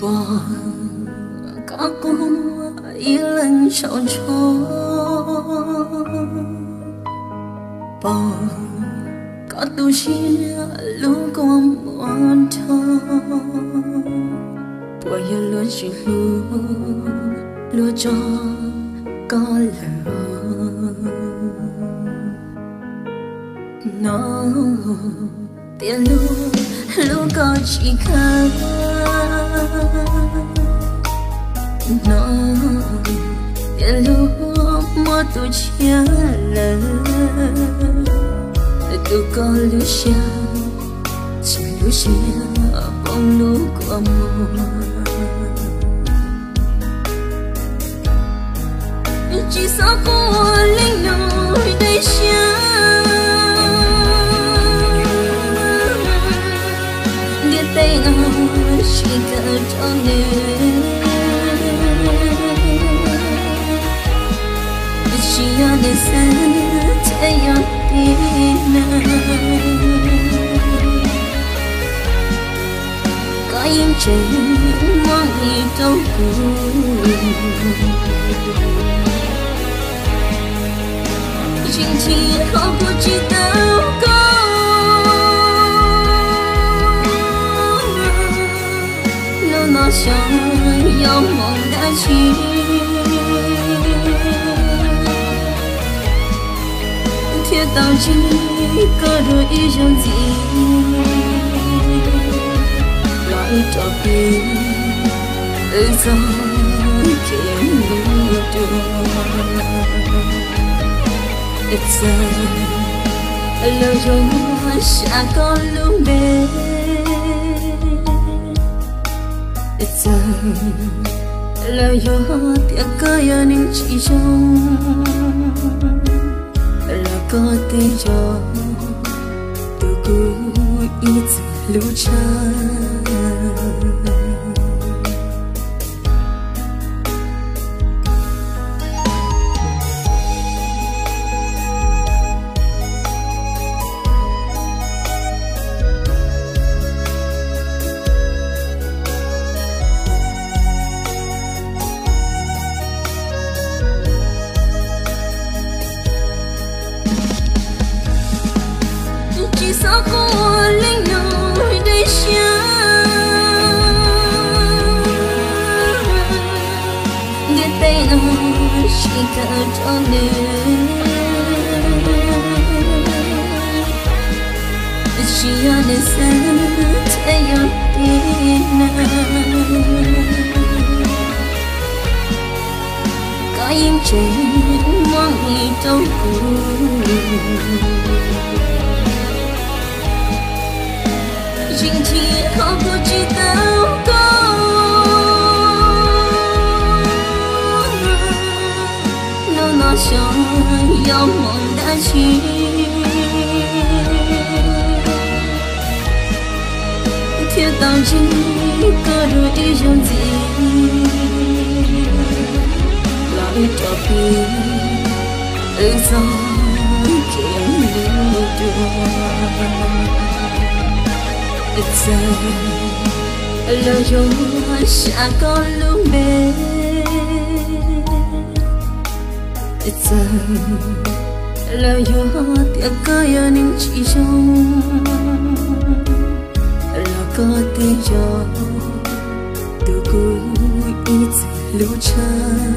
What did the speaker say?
bỏ cả cô yêu lần chọn cho bỏ cả tu chia lúc con muốn thơ bỏ yêu luôn chỉ lu lu cho có lời nó tiền luôn luôn có chỉ khăn nó tiền luôn mua tu chia là tu có lu xia chỉ lu xia bông lu của mùa chỉ sao cô linh nổi đây xia chỉ ở đây sẽ thấy ở có những chuyện mong gì đâu chuyện chỉ không có đâu có mong đã chi thiết chỉ có đôi ý gì cho a lời dối xa con lúc It's a lời dối tiếc có yêu nên chỉ trong là có thể cho từ có những chuyện mong nghĩ đâu chuyện chỉ không có chỉ đâu có nếu nó chẳng yêu mong đã chi thiết tao chỉ có đôi ý trong gì được It's a lời dối xa con lúc bê It's a lời dối tiếc có yêu nên chỉ trong là có thể cho. Từ cuối ít lưu chân